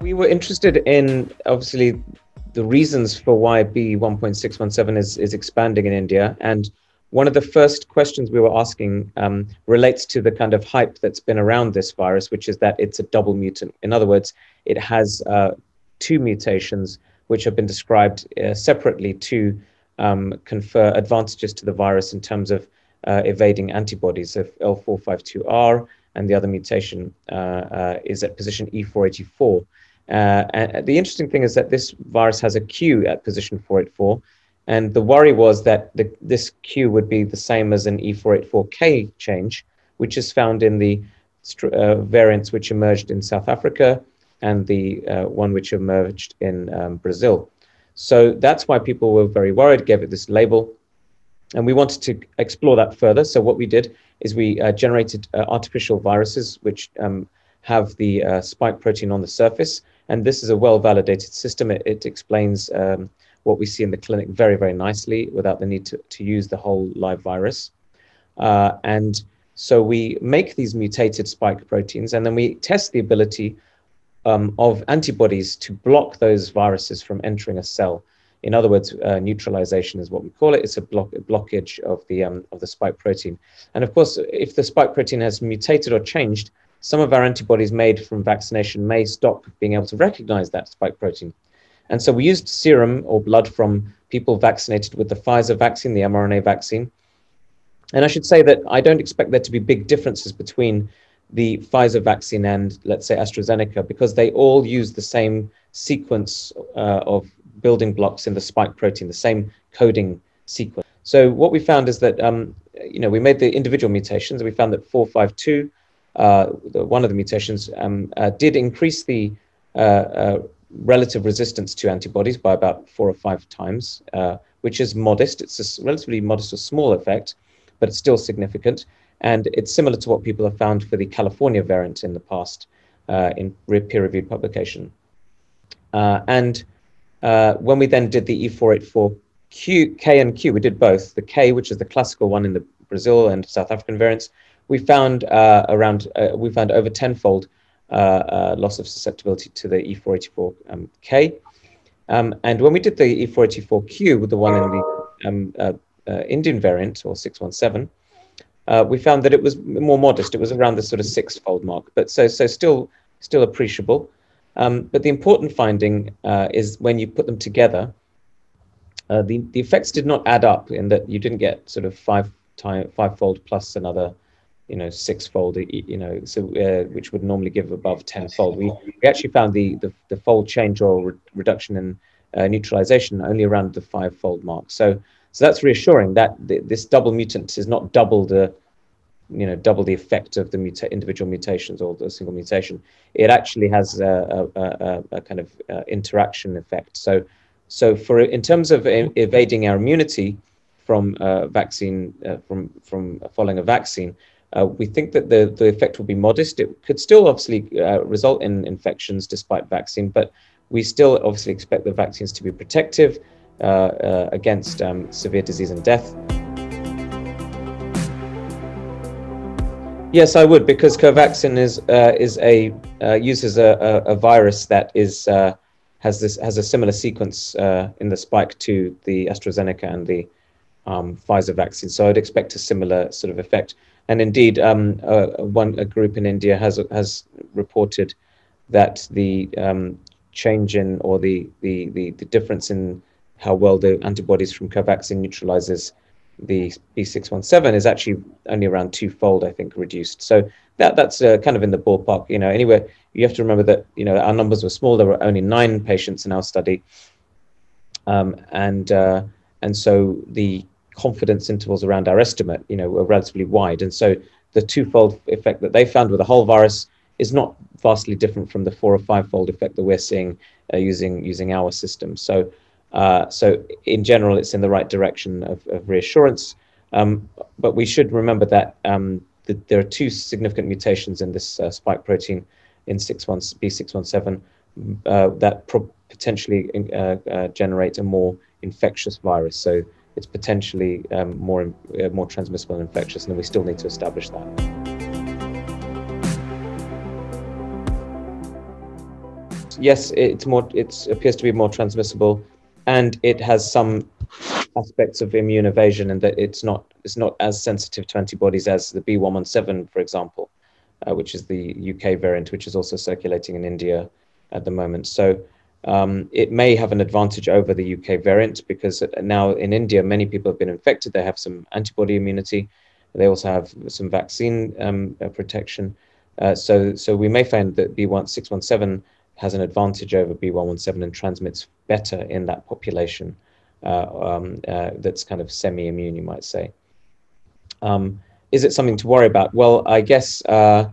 We were interested in obviously the reasons for why B1.617 is, is expanding in India. And one of the first questions we were asking um, relates to the kind of hype that's been around this virus, which is that it's a double mutant. In other words, it has uh, two mutations which have been described uh, separately to um, confer advantages to the virus in terms of uh, evading antibodies of L452R, and the other mutation uh, uh, is at position E484. Uh, and the interesting thing is that this virus has a Q at position 484, and the worry was that the, this Q would be the same as an E484K change, which is found in the uh, variants which emerged in South Africa and the uh, one which emerged in um, Brazil. So that's why people were very worried, gave it this label. And we wanted to explore that further. So what we did is we uh, generated uh, artificial viruses which um, have the uh, spike protein on the surface. And this is a well-validated system. It, it explains um, what we see in the clinic very, very nicely without the need to, to use the whole live virus. Uh, and so we make these mutated spike proteins, and then we test the ability um, of antibodies to block those viruses from entering a cell. In other words, uh, neutralization is what we call it. It's a, block, a blockage of the um, of the spike protein. And of course, if the spike protein has mutated or changed, some of our antibodies made from vaccination may stop being able to recognize that spike protein. And so we used serum or blood from people vaccinated with the Pfizer vaccine, the mRNA vaccine. And I should say that I don't expect there to be big differences between the Pfizer vaccine and, let's say, AstraZeneca, because they all use the same sequence uh, of building blocks in the spike protein, the same coding sequence. So what we found is that, um, you know, we made the individual mutations. We found that 452, uh, the, one of the mutations, um, uh, did increase the uh, uh, relative resistance to antibodies by about four or five times, uh, which is modest. It's a relatively modest or small effect, but it's still significant. And it's similar to what people have found for the California variant in the past uh, in peer-reviewed publication. Uh, and uh, when we then did the E484 Q, K and Q, we did both. The K, which is the classical one in the Brazil and South African variants, we found uh, around, uh, we found over tenfold uh, loss of susceptibility to the E484K. Um, um, and when we did the E484Q with the one in the um, Indian variant or 617, uh, we found that it was more modest. It was around the sort of six-fold mark, but so so still still appreciable. Um, but the important finding uh, is when you put them together, uh, the the effects did not add up in that you didn't get sort of five time five-fold plus another, you know, six-fold, you know, so uh, which would normally give above ten-fold. We, we actually found the the, the fold change or re reduction in uh, neutralization only around the five-fold mark. So so that's reassuring that th this double mutant is not double the, you know, double the effect of the muta individual mutations or the single mutation. It actually has a, a, a, a kind of uh, interaction effect. So, so for in terms of evading our immunity from uh, vaccine, uh, from from following a vaccine, uh, we think that the, the effect will be modest. It could still obviously uh, result in infections despite vaccine, but we still obviously expect the vaccines to be protective uh, uh, against um, severe disease and death. Yes, I would, because Covaxin is uh, is a uses a, a, virus that is has this has a similar sequence in the spike to the AstraZeneca and the um, Pfizer vaccine. So I'd expect a similar sort of effect. And indeed, um, uh, one a group in India has has reported that the um, change in or the, the the the difference in how well the antibodies from Covaxin neutralizes the B617 is actually only around twofold, I think, reduced. So that that's uh, kind of in the ballpark. You know, anyway, you have to remember that you know our numbers were small. There were only nine patients in our study, um, and uh, and so the confidence intervals around our estimate, you know, were relatively wide. And so the twofold effect that they found with the whole virus is not vastly different from the four or five-fold effect that we're seeing uh, using using our system. So uh, so in general, it's in the right direction of, of reassurance. Um, but we should remember that um, the, there are two significant mutations in this uh, spike protein in 61, B617 uh, that potentially uh, uh, generate a more infectious virus. So it's potentially um, more, uh, more transmissible and infectious, and we still need to establish that. yes, it's more. It appears to be more transmissible, and it has some aspects of immune evasion, and that it's not it's not as sensitive to antibodies as the B117, for example, uh, which is the UK variant, which is also circulating in India at the moment. So. Um, it may have an advantage over the UK variant because now in India, many people have been infected. They have some antibody immunity. They also have some vaccine um, uh, protection. Uh, so, so we may find that B1617 has an advantage over B117 and transmits better in that population uh, um, uh, that's kind of semi-immune, you might say. Um, is it something to worry about? Well, I guess uh,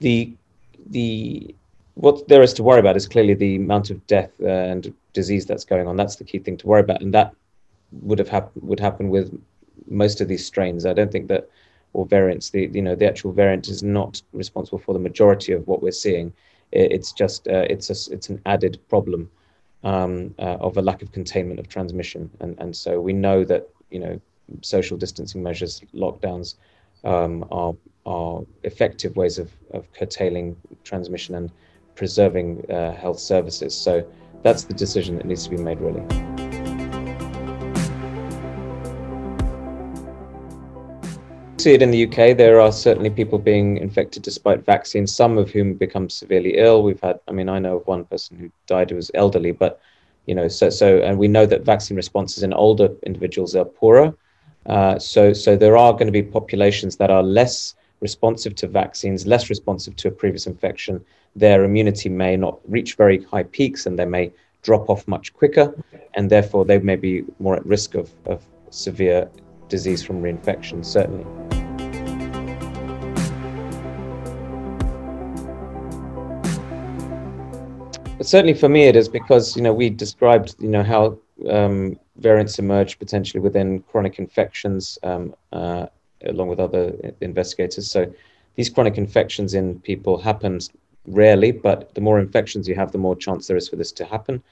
the the what there is to worry about is clearly the amount of death uh, and disease that's going on. That's the key thing to worry about, and that would have would happen with most of these strains. I don't think that or variants. The you know the actual variant is not responsible for the majority of what we're seeing. It's just uh, it's a, it's an added problem um, uh, of a lack of containment of transmission, and and so we know that you know social distancing measures, lockdowns, um, are are effective ways of of curtailing transmission and preserving uh, health services. So that's the decision that needs to be made really. see it in the UK. There are certainly people being infected despite vaccines, some of whom become severely ill. We've had, I mean, I know of one person who died who was elderly, but you know, so so, and we know that vaccine responses in older individuals are poorer. Uh, so so there are going to be populations that are less responsive to vaccines, less responsive to a previous infection. Their immunity may not reach very high peaks, and they may drop off much quicker, and therefore they may be more at risk of, of severe disease from reinfection, certainly. But certainly for me, it is because you know we described you know how um, variants emerge potentially within chronic infections, um, uh, along with other investigators. So these chronic infections in people happen rarely, but the more infections you have, the more chance there is for this to happen.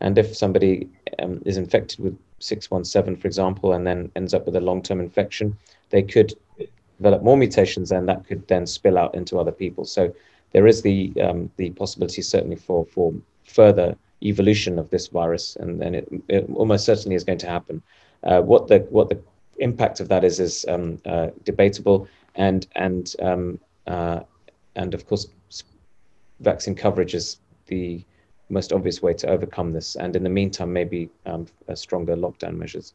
And if somebody um, is infected with 617, for example, and then ends up with a long term infection, they could develop more mutations and that could then spill out into other people. So there is the, um, the possibility certainly for, for further evolution of this virus, and, and it, it almost certainly is going to happen. Uh, what the what the impact of that is is um, uh, debatable, and and um, uh, and of course, vaccine coverage is the most obvious way to overcome this. And in the meantime, maybe um, stronger lockdown measures.